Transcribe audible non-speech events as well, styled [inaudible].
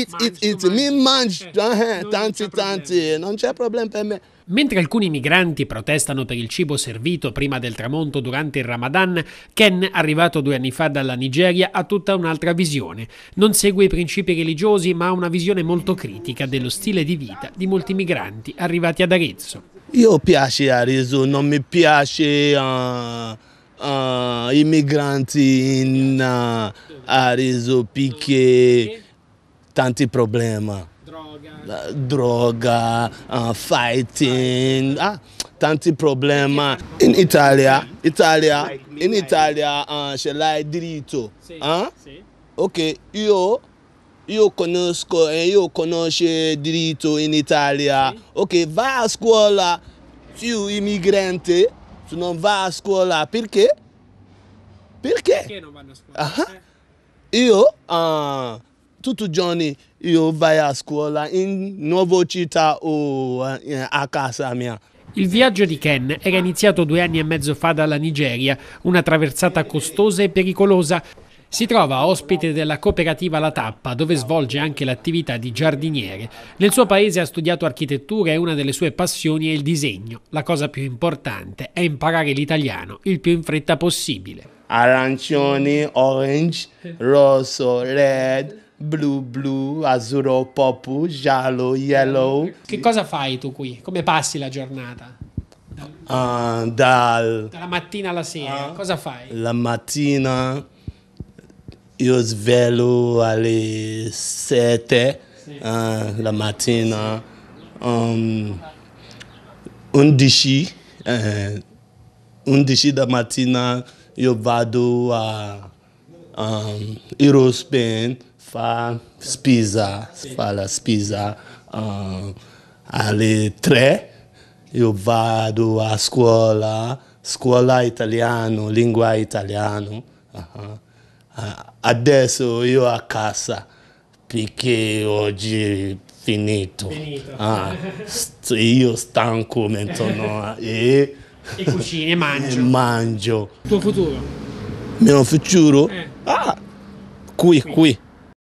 it, it, it, mi mangio eh, tanti, tanti, non c'è problema per me. Mentre alcuni migranti protestano per il cibo servito prima del tramonto durante il Ramadan, Ken, arrivato due anni fa dalla Nigeria, ha tutta un'altra visione. Non segue i principi religiosi, ma ha una visione molto critica dello stile di vita di molti migranti arrivati ad Arezzo. Io piace Arezzo, non mi piace uh, uh, i migranti in uh, Arezzo perché tanti problemi droga, uh, fighting, ah, tanti problemi. In Italia, Italia, in Italia uh, ce l'hai diritto. Uh? Ok, io, io conosco e io conosco diritto in Italia. Ok, vai a scuola, più immigrante, tu non vai a scuola perché? Perché? Perché non vanno a scuola? Uh -huh. Io uh, tutti i giorni io vado a scuola in nuova città o eh, a casa mia. Il viaggio di Ken era iniziato due anni e mezzo fa dalla Nigeria, una traversata costosa e pericolosa. Si trova ospite della cooperativa La Tappa, dove svolge anche l'attività di giardiniere. Nel suo paese ha studiato architettura e una delle sue passioni è il disegno. La cosa più importante è imparare l'italiano il più in fretta possibile. Arancioni, orange, rosso, red, blu, blu, azzurro, popu, giallo, yellow. Che cosa fai tu qui? Come passi la giornata? Uh, dal, Dalla mattina alla sera, uh, cosa fai? La mattina io svelo alle 7 sì. uh, la mattina, um, 11, eh, 11 da mattina io vado a um, Eurospain fa spesa, fa la spesa uh, alle tre, io vado a scuola, scuola italiano, lingua italiana. Uh -huh. uh, adesso io a casa perché oggi è finito. finito. Ah, st io stanco mentono [laughs] e, e cucini e mangio. [laughs] E mangio. Il tuo futuro? Mio futuro? Eh. Ah, qui, qui. qui.